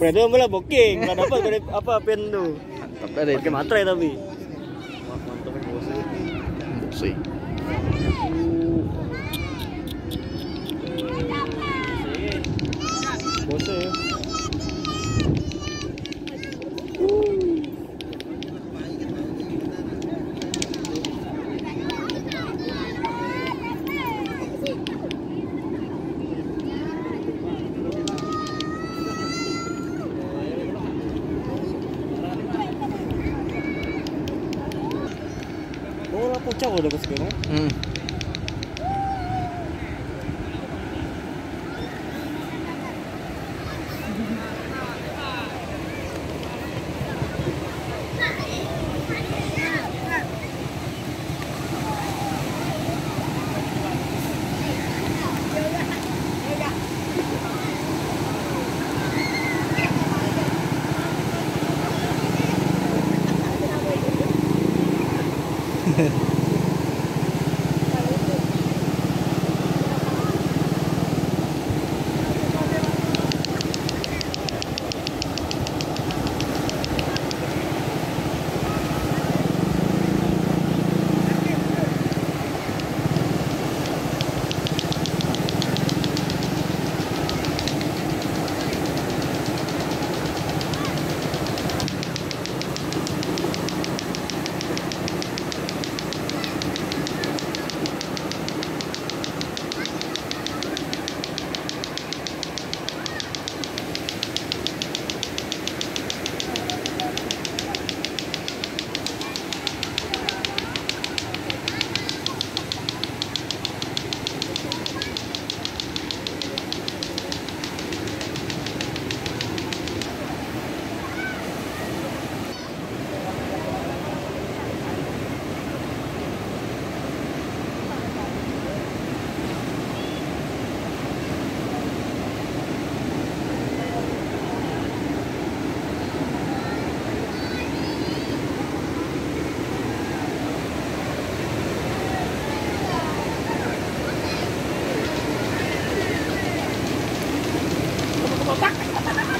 Berarti malah booking, nggak dapat dari apa pen tuh. Tapi ada Pakai materai tapi. Mantap kan bos. sih. Oh, lah pucak udah ke sekarang. Hmm. Hehehe có tắc